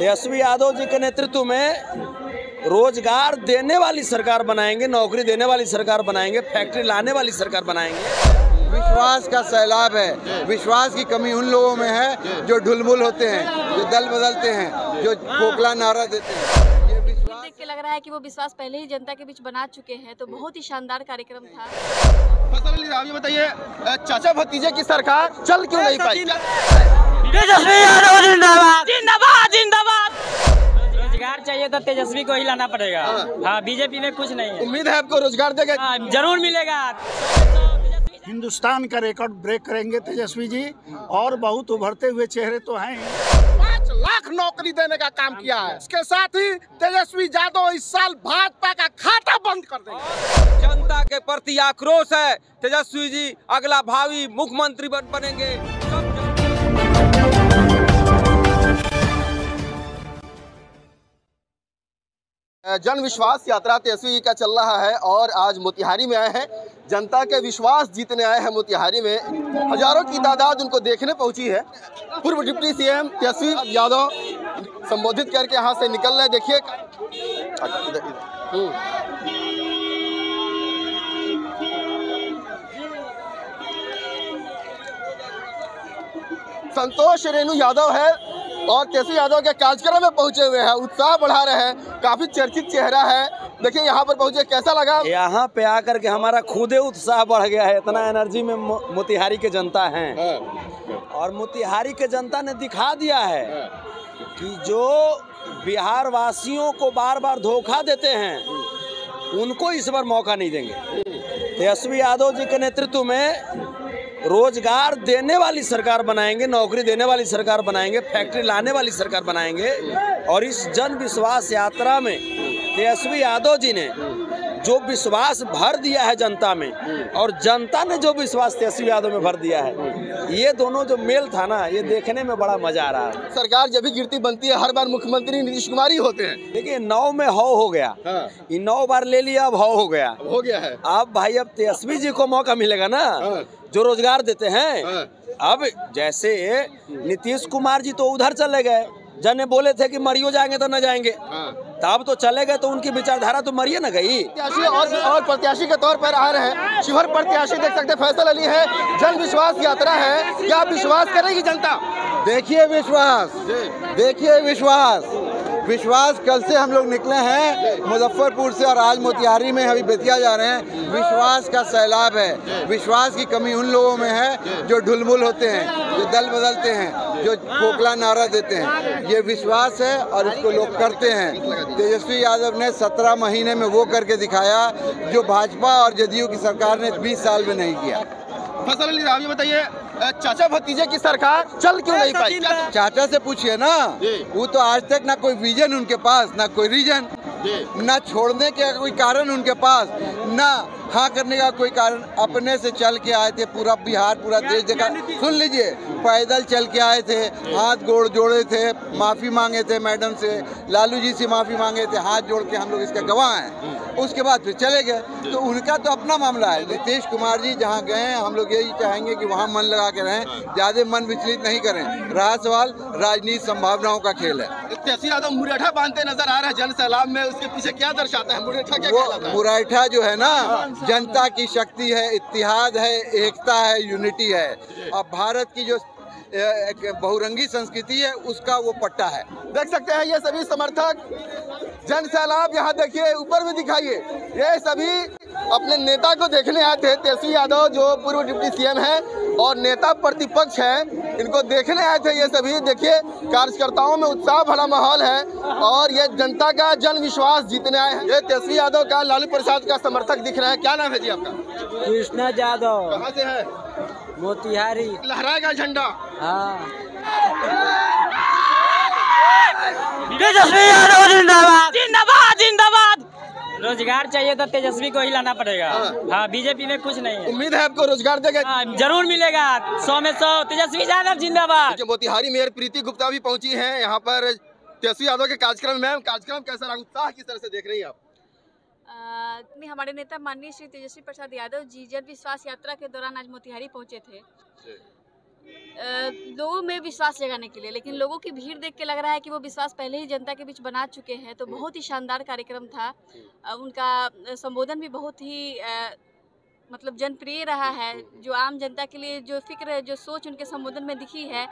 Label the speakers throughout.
Speaker 1: तेजस्वी यादव जी के नेतृत्व में रोज़गार देने वाली सरकार बनाएँगे नौकरी देने वाली सरकार बनाएँगे फैक्ट्री लाने वाली सरकार बनाएँगे।
Speaker 2: विश्वास का सैलाब है। विश्वास की कमी उन लोगों में है जो। ढुलमुल होते हैं जो दल बदलते हैं जो खोखला नारा देते हैं।
Speaker 3: देख के लग रहा है कि वो विश्वास पहले ही जनता के बीच बना चुके हैं तो बहुत ही शानदार कार्यक्रम था।
Speaker 4: फ़सल बताइए चाचा भतीजे की सरकार चल क्यों नहीं पाई?
Speaker 5: चाहिए तो तेजस्वी को ही लाना पड़ेगा। हाँ। बीजेपी में कुछ नहीं है।
Speaker 4: उम्मीद है आपको रोज़गार देगा।
Speaker 5: हाँ, ज़रूर मिलेगा।
Speaker 6: हिंदुस्तान का रिकॉर्ड ब्रेक करेंगे तेजस्वी जी और बहुत उभरते हुए चेहरे तो हैं
Speaker 4: पाँच लाख नौकरी देने का काम किया है। इसके साथ ही तेजस्वी यादव इस साल भाजपा का खाता बंद कर देंगे।
Speaker 7: जनता के प्रति आक्रोश है। तेजस्वी जी अगला भावी मुख्यमंत्री बन बनेंगे। जन-
Speaker 4: विश्वास यात्रा तेजस्वी का चल रहा है और आज मोतिहारी में आए हैं। जनता के विश्वास जीतने आए हैं मोतिहारी में। हज़ारों की तादाद उनको देखने पहुँची है। पूर्व डिप्टी सीएम तेजस्वी यादव संबोधित करके यहाँ से निकल रहे देखिए। हम्म। संतोष रेणु यादव है। और तेजस्वी यादव के कार्यक्रम में पहुँचे हुए हैं। उत्साह बढ़ा रहे हैं। काफ़ी चर्चित चेहरा है। देखिए यहाँ पर पहुँचे कैसा लगा?
Speaker 1: यहाँ पे आकर के हमारा खुदे उत्साह बढ़ गया है। इतना एनर्जी में मोतिहारी के जनता है। और मोतिहारी के जनता ने दिखा दिया है कि जो बिहार वासियों को बार बार धोखा देते हैं उनको इस बार मौका नहीं देंगे। तेजस्वी यादव जी के नेतृत्व में रोज़गार देने वाली सरकार बनाएँगे नौकरी देने वाली सरकार बनाएँगे फैक्ट्री लाने वाली सरकार बनाएँगे। और इस जन विश्वास यात्रा में तेजस्वी यादव जी ने जो विश्वास भर दिया है जनता में और जनता ने जो विश्वास तेजस्वी यादव में भर दिया है ये दोनों जो मेल था ना ये देखने में बड़ा मज़ा आ रहा है।
Speaker 4: सरकार जब भी गिरती बनती है हर बार मुख्यमंत्री नीतीश कुमार ही होते हैं।
Speaker 1: देखिए नौ में हौ हो गया।
Speaker 4: हाँ।
Speaker 1: नौ बार ले लिया अब हौ हो गया।
Speaker 4: हो गया है।
Speaker 1: अब भाई अब तेजस्वी जी को मौका मिलेगा ना।
Speaker 4: हाँ।
Speaker 1: जो रोज़गार देते हैं।
Speaker 4: हाँ।
Speaker 1: अब जैसे नीतीश कुमार जी तो उधर चले गए। जने बोले थे कि मरियो जाएँगे तो न जाएँगे।
Speaker 4: हाँ।
Speaker 1: तब तो चले गए तो उनकी विचारधारा तो मरिए न गई।
Speaker 4: प्रत्याशी और और प्रत्याशी के तौर पर आ रहे हैं। शिवर प्रत्याशी देख सकते हैं फैसल अली है। जन विश्वास यात्रा है। क्या विश्वास करेगी जनता?
Speaker 2: देखिए विश्वास। देखिए विश्वास। विश्वास, कल से हम लोग निकले हैं मुजफ्फरपुर से और आज मोतिहारी में अभी बेतिया जा रहे हैं। विश्वास का सैलाब है। विश्वास की कमी उन लोगों में है जो ढुलमुल होते हैं, जो दल बदलते हैं, जो खोखला नारा देते हैं। ये विश्वास है और इसको लोग करते हैं। तेजस्वी यादव ने सत्रह महीने में वो करके दिखाया जो भाजपा और जदयू की सरकार ने बीस साल में नहीं किया।
Speaker 4: फ़सल बताइए चाचा भतीजे की सरकार चल क्यों नहीं पाई?
Speaker 2: चाचा से पूछिए ना वो तो आज तक ना कोई विजन उनके पास ना कोई रीजन ना छोड़ने के कोई कारण उनके पास ना हाँ करने का कोई कारण अपने से चल के आए थे पूरा बिहार पूरा देश देखा। सुन लीजिए पैदल चल के आए थे हाथ गोड़ जोड़े थे माफ़ी मांगे थे मैडम से लालू जी से माफ़ी मांगे थे हाथ जोड़ के हम लोग इसका गवाह हैं। उसके बाद फिर चले गए। तो उनका तो अपना मामला है। नीतीश कुमार जी जहाँ गए हैं हम लोग यही चाहेंगे कि वहाँ मन लगा के रहें ज़्यादा मन विचलित नहीं करें। रहा सवाल राजनीति संभावनाओं का खेल है।
Speaker 4: तेजस्वी यादव मुरैठा बांधते नज़र आ रहा है जन सैलाब में उसके पीछे क्या दर्शाता है? मुरैठा क्या है?
Speaker 2: मुरैठा जो है ना जनता की शक्ति है, इतिहाद है, एकता है यूनिटी है। और भारत की जो एक बहुरंगी संस्कृति है, उसका वो पट्टा है।
Speaker 4: देख सकते हैं ये सभी समर्थक, जन सैलाब यहाँ देखिए, ऊपर में दिखाइए। ये सभी अपने नेता को देखने आए थे तेजस्वी यादव जो पूर्व डिप्टी सीएम हैं और नेता प्रतिपक्ष हैं। इनको देखने आए थे ये सभी। देखिए कार्यकर्ताओं में उत्साह भरा माहौल है और ये जनता का जन विश्वास जीतने आए हैं। ये तेजस्वी यादव का लालू प्रसाद का समर्थक दिख रहा है। क्या नाम है जी आपका?
Speaker 5: कृष्णा यादव।
Speaker 4: कहाँ से है?
Speaker 5: मोतिहारी।
Speaker 4: लहराएगा झंडा।
Speaker 5: हाँ। तेजस्वी यादव जिंदाबाद। जिंदाबाद जिंदाबाद। रोज़गार चाहिए तो तेजस्वी को ही लाना पड़ेगा। हाँ। बीजेपी में कुछ नहीं है।
Speaker 4: उम्मीद है आपको रोज़गार देगा
Speaker 5: हाँ, ज़रूर मिलेगा। सौ में सौ तेजस्वी यादव जिंदाबाद।
Speaker 4: मोतिहारी मेयर प्रीति गुप्ता भी पहुँची हैं यहाँ पर। तेजस्वी यादव के कार्यक्रम में कार्यक्रम कैसा रहा? उत्साह किस तरह से देख रही हैं आप?
Speaker 3: में हमारे नेता माननीय श्री तेजस्वी प्रसाद यादव जी जन विश्वास यात्रा के दौरान आज मोतिहारी पहुँचे थे। लोगों में विश्वास जगाने के लिए लेकिन लोगों की भीड़ देख के लग रहा है कि वो विश्वास पहले ही जनता के बीच बना चुके हैं तो बहुत ही शानदार कार्यक्रम था। उनका संबोधन भी बहुत ही मतलब जनप्रिय रहा है जो आम जनता के लिए जो फ़िक्र है जो सोच उनके संबोधन में दिखी है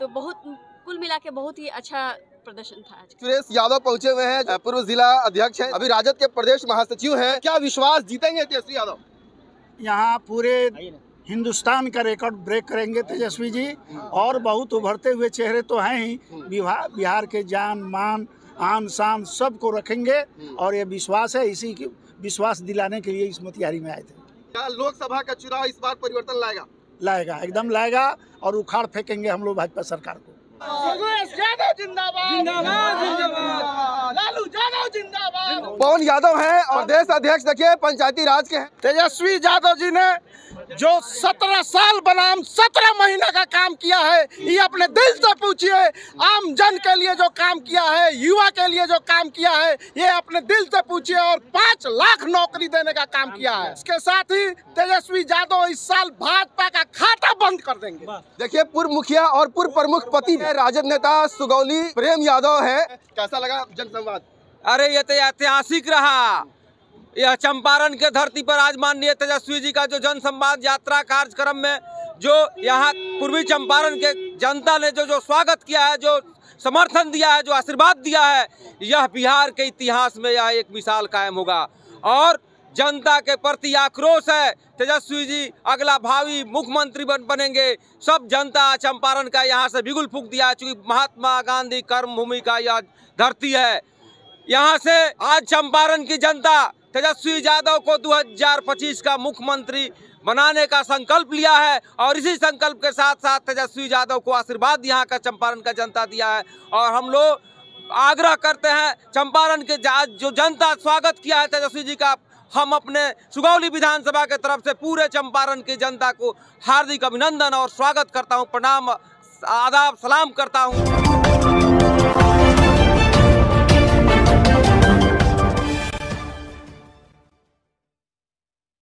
Speaker 3: तो बहुत कुल मिला के बहुत ही अच्छा प्रदर्शन था आज
Speaker 4: सुरेश यादव पहुँचे हुए हैं पूर्व जिला अध्यक्ष हैं। अभी राजद के प्रदेश महासचिव हैं। क्या विश्वास जीतेंगे तेजस्वी यादव?
Speaker 6: यहाँ पूरे हिंदुस्तान का रिकॉर्ड ब्रेक करेंगे तेजस्वी जी। और बहुत उभरते हुए चेहरे तो हैं ही। बिहार बिहार के जान मान आन शान सबको रखेंगे। और ये विश्वास है इसी की विश्वास दिलाने के लिए इस मोतिहारी में आए थे।
Speaker 4: क्या लोकसभा का चुनाव इस बार परिवर्तन लाएगा?
Speaker 6: लाएगा एकदम लाएगा। और उखाड़ फेंकेंगे हम लोग भाजपा सरकार को।
Speaker 4: पवन यादव हैं और देश अध्यक्ष देखिए पंचायती राज के हैं।
Speaker 8: तेजस्वी यादव जी ने जो सत्रह साल बनाम सत्रह महीने का काम किया है ये अपने दिल से पूछिए आम जन के लिए जो काम किया है युवा के लिए जो काम किया है ये अपने दिल से पूछिए और पाँच लाख नौकरी देने का काम किया है। इसके साथ ही तेजस्वी यादव इस साल भाजपा का खाता बंद कर देंगे।
Speaker 4: देखिए पूर्व मुखिया और पूर्व प्रमुख पति है राजद नेता सुगौली प्रेम यादव है। कैसा लगा जनसंवाद?
Speaker 7: अरे ये तो ऐतिहासिक रहा। यह चंपारण के धरती पर आज माननीय तेजस्वी जी का जो जन संवाद यात्रा कार्यक्रम में जो यहाँ पूर्वी चंपारण के जनता ने जो जो स्वागत किया है, जो समर्थन दिया है, जो आशीर्वाद दिया है, यह बिहार के इतिहास में यह एक मिसाल कायम होगा। और जनता के प्रति आक्रोश है, तेजस्वी जी अगला भावी मुख्यमंत्री बन बनेंगे। सब जनता चंपारण का यहाँ से बिगुल फूक दिया है, चूँकि महात्मा गांधी कर्मभूमि का यह धरती है। यहाँ से आज चंपारण की जनता तेजस्वी यादव को 2025 का मुख्यमंत्री बनाने का संकल्प लिया है और इसी संकल्प के साथ साथ तेजस्वी यादव को आशीर्वाद यहाँ का चंपारण का जनता दिया है और हम लोग आग्रह करते हैं चंपारण के जा- जनता स्वागत किया है तेजस्वी जी का, हम अपने सुगौली विधानसभा के तरफ़ से पूरे चंपारण की जनता को हार्दिक अभिनंदन और स्वागत करता हूँ, प्रणाम, आदाब, सलाम करता हूँ।